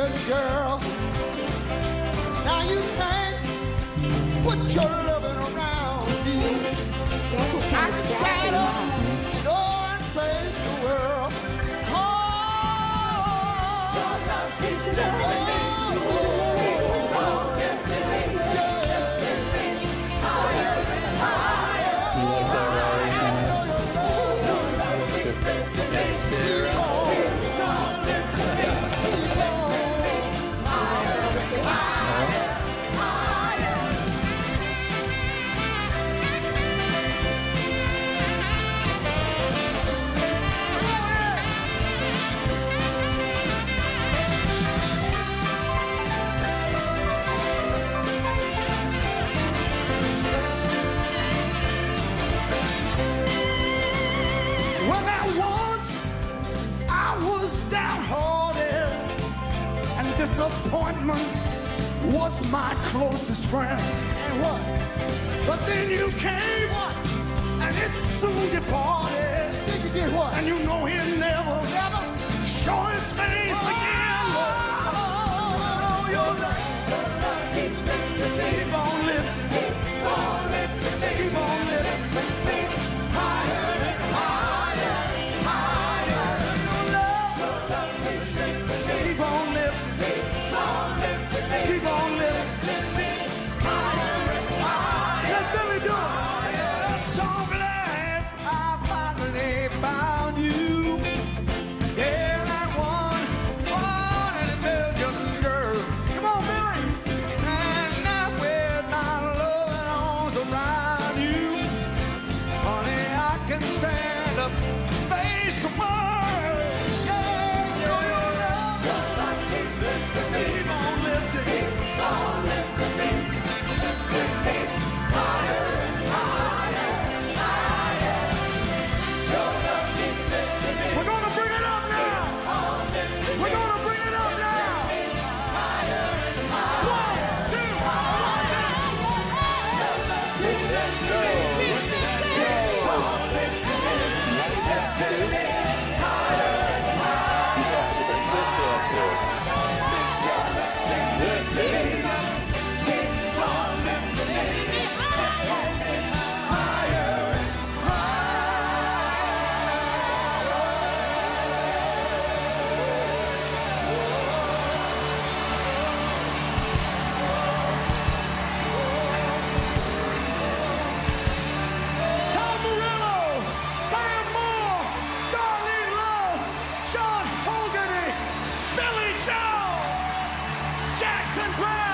good girl. Now you can't put your loving around me. I can stand up, no one plays the world. Oh, your love keeps the disappointment was my closest friend. And what? But then you came, what? And it soon departed. You did what? And you know he'll never, never show his face again. goes around you. Honey, I can stand up, face the world. Jackson Brown.